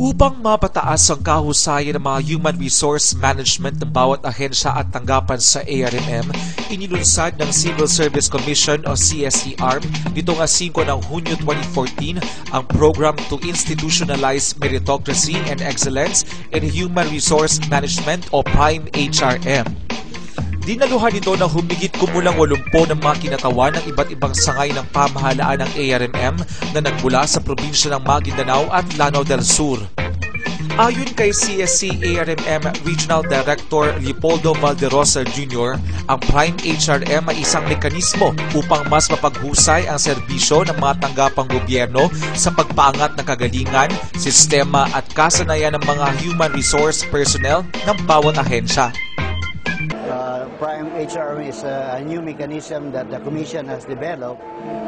Upang mapataas ang kahusayan ng mga human resource management ng bawat ahensya at tanggapan sa ARMM, inilunsad ng Civil Service Commission o CSCR nito nga 5 ng Hunyo 2014 ang Program to Institutionalize Meritocracy and Excellence in Human Resource Management o PRIME HRM. Dinaluhan ito na humigit kumulang 80 ng mga kinatawan ng iba't ibang sangay ng pamahalaan ng ARMM na nagmula sa probinsya ng Maguindanao at Lanao del Sur. Ayon kay CSC ARMM Regional Director Leopoldo Valderosa Jr., ang Prime HRM ay isang mekanismo upang mas mapaghusay ang serbisyo ng mga tanggapang gobyerno sa pagpaangat ng kagalingan, sistema at kasanayan ng mga human resource personnel ng bawat ahensya. Uh, Prime HRM is a new mechanism that the Commission has developed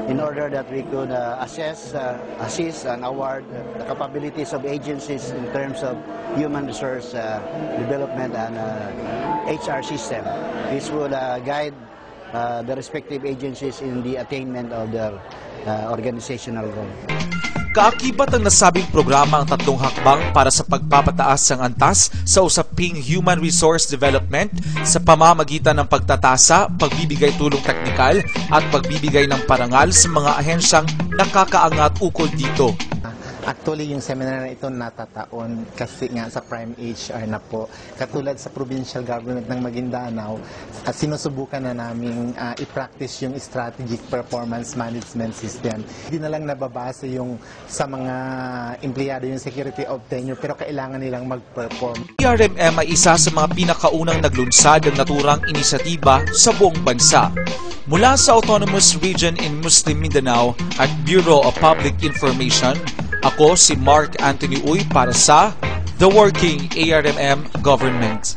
in order that we could uh, assess, uh, assist, and award the capabilities of agencies in terms of human resource uh, development and uh, HR system. This will uh, guide uh, the respective agencies in the attainment of their uh, organizational role. Kaakibat ang nasabing programa ang tatlong hakbang para sa pagpapataas ng antas sa usaping human resource development sa pamamagitan ng pagtatasa, pagbibigay tulong teknikal at pagbibigay ng parangal sa mga ahensyang nakakaangat ukol dito. Actually, yung seminar na ito natataon kasi nga sa Prime HR na po. Katulad sa provincial government ng Maguindanao, at sinusubukan na namin uh, i-practice yung strategic performance management system. Hindi na lang nababase yung sa mga empleyado yung security of tenure pero kailangan nilang mag-perform. PRMM ay isa sa mga pinakaunang naglunsad ng naturang inisyatiba sa buong bansa. Mula sa Autonomous Region in Muslim Mindanao at Bureau of Public Information, ako si Mark Anthony Uy para sa The Working ARMM Government.